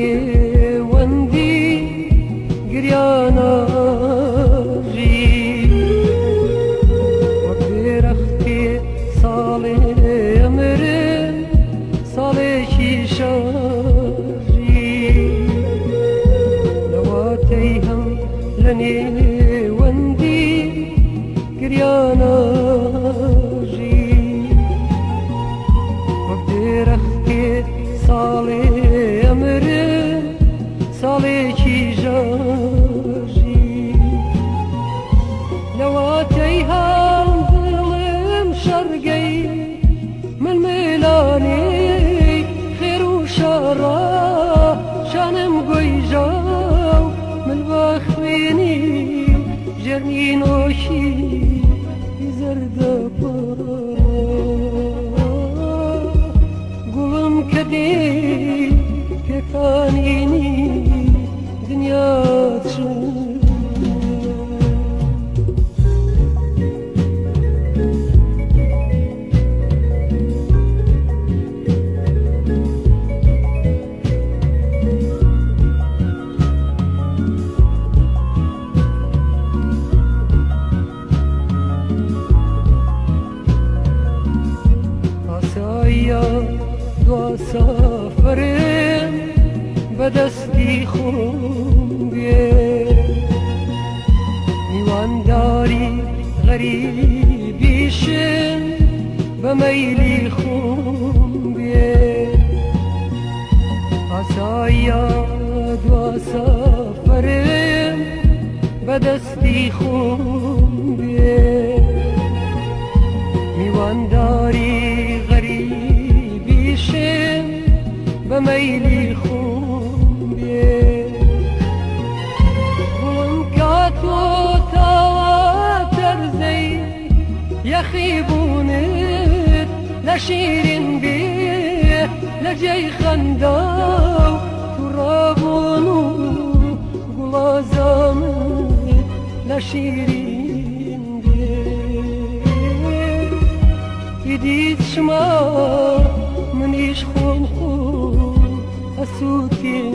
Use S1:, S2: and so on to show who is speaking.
S1: Yeah. ئەمرم ساڵێکی شژی لەواتەی هەم لە نێوەندی گریانە جانی خیر و شارا شانم گوی جاو من بخوینی جرنی نوشی زرده سافرم بەدەستی خۆم بێ میوانداری غەریبیشم بە مەیلی خۆم بێ ئاساییە دوا سافرم بەدەستی خۆم بێ میوانداری يا خيبونت لا شيرين بيه لا جاي خنداو ترابونو داو ترابون لا شيرين بيه يديد شما منيش خون خون أسوتين